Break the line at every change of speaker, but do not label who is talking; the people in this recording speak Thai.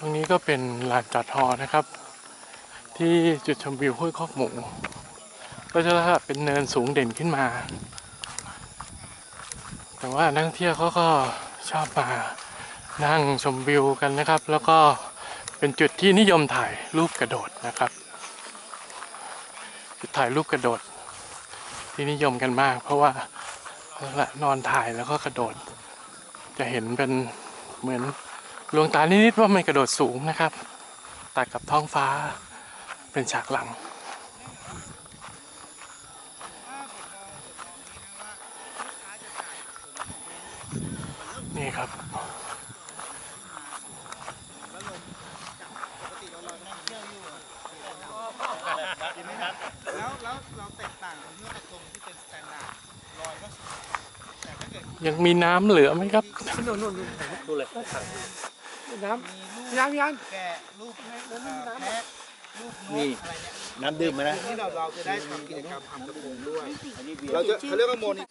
ตรงนี้ก็เป็นลานจอดฮอนะครับ ที่จุดชมวิวห้วยคอกหมู ก็จะเป็นเนินสูงเด่นขึ้นมา แต่ว่านักท่องเที่ยวเขาก็ชอบมานั่งชมวิวกันนะครับ แล้วก็เป็นจุดที่นิยมถ่ายรูปกระโดดนะครับ จุดถ่ายรูปกระโดด ที่นิยมกันมาก เพราะว่าละนอนถ่ายแล้วก็กระโดด จะเห็นเป็นเหมือน ลวงตานิดๆว่ามันกระโดดสูงนะครับตัดกับท้องฟ้าเป็นฉากหลัง นี่ครับ
ยั
งมีน้ำเหลือไหมครับ
นู่นนู่นนู่น
ดูเลย
น้ำพี่อันพี่อัน
แกะรูปแม่รูปน้ำแพะรูปนกอะไรเนี่ย
น้ำดื่มไหมนะ
ที่เราเราจะได้ทำกิจกรรมทำกระพงด้วย
เรา
จะเขาเรียกว่าโมนิ